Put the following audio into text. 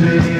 Baby